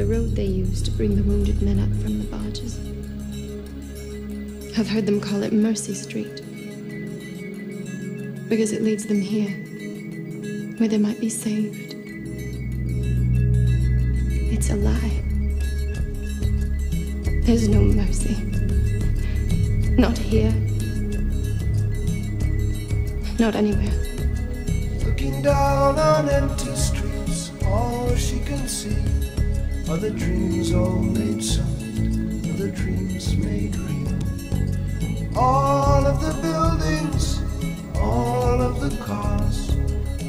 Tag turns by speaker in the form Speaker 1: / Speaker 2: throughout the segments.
Speaker 1: the road they use to bring the wounded men up from the barges. I've heard them call it Mercy Street. Because it leads them here, where they might be saved. It's a lie. There's no mercy. Not here. Not anywhere.
Speaker 2: Looking down on empty streets, all she can see the dreams all made solid, other dreams made real. All of the buildings, all of the cars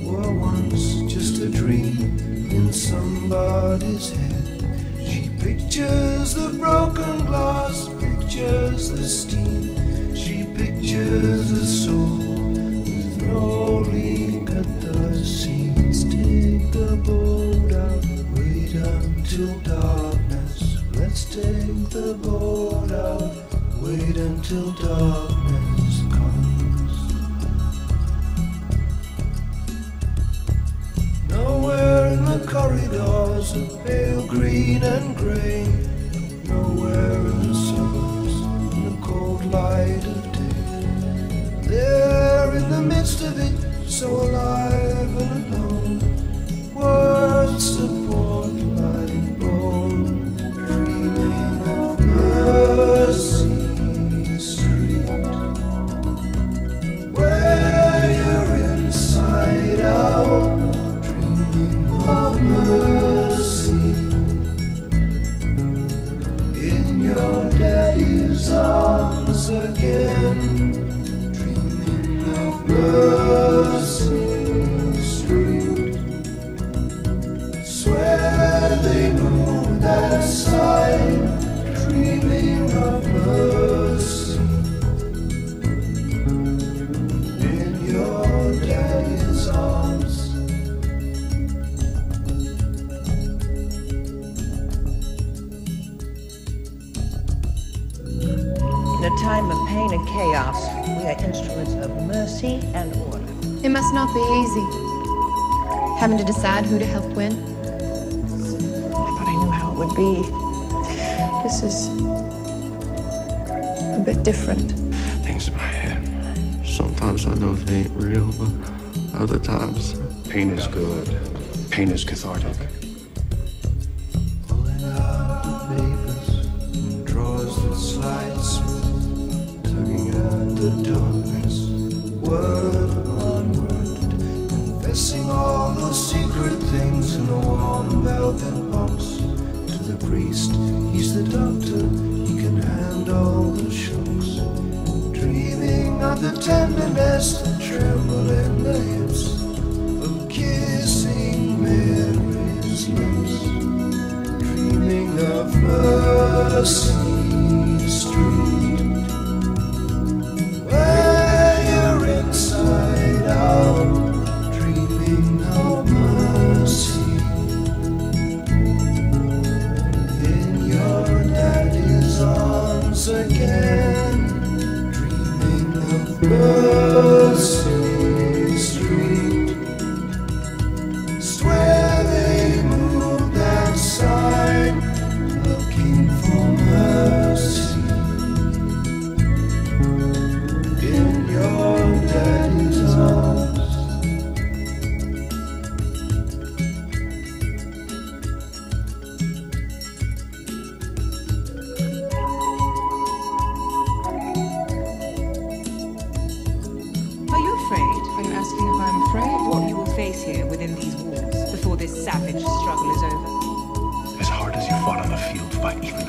Speaker 2: were once just a dream in somebody's head. She pictures the broken glass, pictures the steam, she pictures the soul with no leak until darkness. Let's take the boat out, wait until darkness comes. Nowhere in the corridors of pale green and grey. Nowhere in the suburbs in the cold light of day. There mercy in your daddy's arms again, dreaming of mercy street. Swear they that sign, dreaming of mercy
Speaker 3: of pain and chaos, we are instruments of mercy and order.
Speaker 1: It must not be easy. Having to decide who to help when.
Speaker 3: I thought I knew how it would be. This is a bit different.
Speaker 4: Things in my head. Sometimes I know they ain't real, but other times.
Speaker 5: Pain is good. Pain is cathartic.
Speaker 2: Pulling warm velvet box. To the priest, he's the doctor, he can handle the shocks. Dreaming of the tenderness
Speaker 6: here within these walls before this savage struggle is over?
Speaker 5: As hard as you fought on the field, fight even